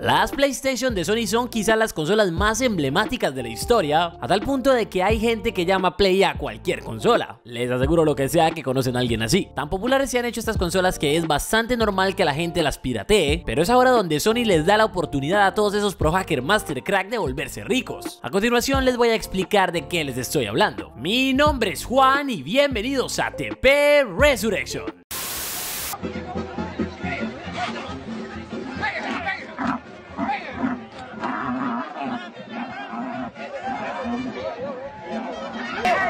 Las PlayStation de Sony son quizás las consolas más emblemáticas de la historia, a tal punto de que hay gente que llama Play a cualquier consola. Les aseguro lo que sea que conocen a alguien así. Tan populares se han hecho estas consolas que es bastante normal que la gente las piratee, pero es ahora donde Sony les da la oportunidad a todos esos pro hacker master crack de volverse ricos. A continuación les voy a explicar de qué les estoy hablando. Mi nombre es Juan y bienvenidos a TP Resurrection.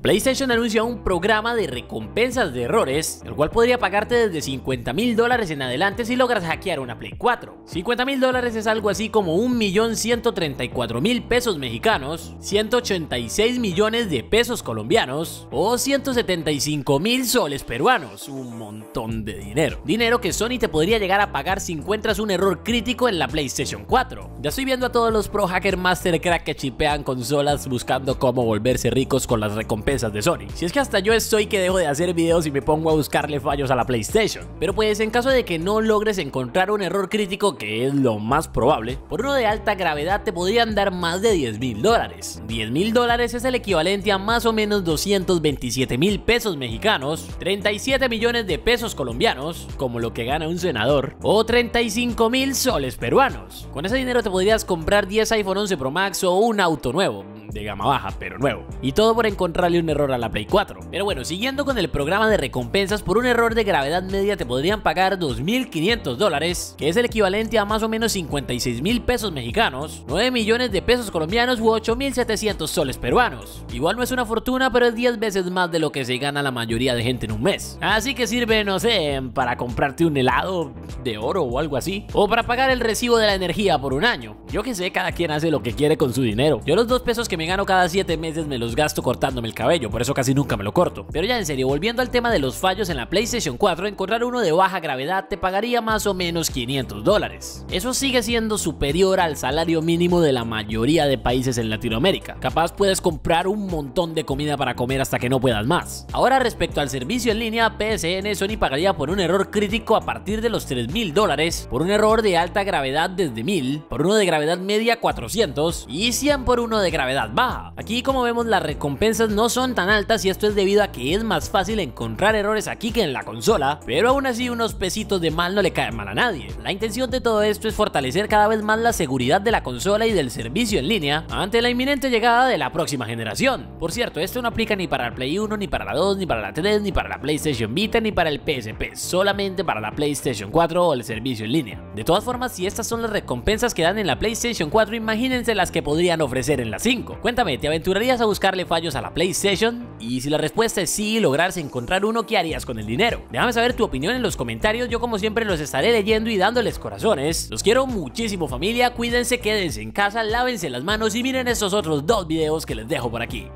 PlayStation anuncia un programa de recompensas de errores, el cual podría pagarte desde 50 mil dólares en adelante si logras hackear una Play 4. 50 mil dólares es algo así como 1.134.000 pesos mexicanos, 186 millones de pesos colombianos o 175 mil soles peruanos, un montón de dinero. Dinero que Sony te podría llegar a pagar si encuentras un error crítico en la PlayStation 4. Ya estoy viendo a todos los pro hacker master crack que chipean consolas buscando cómo volverse ricos con las recompensas de Sony. Si es que hasta yo estoy que dejo de hacer videos y me pongo a buscarle fallos a la PlayStation. Pero pues en caso de que no logres encontrar un error crítico, que es lo más probable, por uno de alta gravedad te podrían dar más de 10 mil dólares. 10 mil dólares es el equivalente a más o menos 227 mil pesos mexicanos, 37 millones de pesos colombianos, como lo que gana un senador, o 35 mil soles peruanos. Con ese dinero te podrías comprar 10 iPhone 11 Pro Max o un auto nuevo, de gama baja, pero nuevo. Y todo por encontrarle un error a la Play 4. Pero bueno, siguiendo con el programa de recompensas, por un error de gravedad media te podrían pagar 2.500 dólares, que es el equivalente a más o menos 56 mil pesos mexicanos, 9 millones de pesos colombianos u 8.700 soles peruanos. Igual no es una fortuna, pero es 10 veces más de lo que se gana la mayoría de gente en un mes. Así que sirve, no sé, para comprarte un helado de oro o algo así, o para pagar el recibo de la energía por un año. Yo que sé, cada quien hace lo que quiere con su dinero. Yo los dos pesos que me gano cada 7 meses me los gasto cortándome el cabello por eso casi nunca me lo corto. Pero ya en serio, volviendo al tema de los fallos en la PlayStation 4, encontrar uno de baja gravedad te pagaría más o menos 500 dólares. Eso sigue siendo superior al salario mínimo de la mayoría de países en Latinoamérica. Capaz puedes comprar un montón de comida para comer hasta que no puedas más. Ahora respecto al servicio en línea, PSN Sony pagaría por un error crítico a partir de los 3000 dólares, por un error de alta gravedad desde 1000, por uno de gravedad media 400 y 100 por uno de gravedad baja. Aquí como vemos las recompensas no son tan altas y esto es debido a que es más fácil encontrar errores aquí que en la consola, pero aún así unos pesitos de mal no le caen mal a nadie. La intención de todo esto es fortalecer cada vez más la seguridad de la consola y del servicio en línea ante la inminente llegada de la próxima generación. Por cierto, esto no aplica ni para el Play 1, ni para la 2, ni para la 3, ni para la PlayStation Vita, ni para el PSP, solamente para la PlayStation 4 o el servicio en línea. De todas formas, si estas son las recompensas que dan en la PlayStation 4, imagínense las que podrían ofrecer en la 5. Cuéntame, ¿te aventurarías a buscarle fallos a la PlayStation? Y si la respuesta es sí, lograrse encontrar uno, ¿qué harías con el dinero? Déjame saber tu opinión en los comentarios, yo como siempre los estaré leyendo y dándoles corazones. Los quiero muchísimo familia, cuídense, quédense en casa, lávense las manos y miren estos otros dos videos que les dejo por aquí.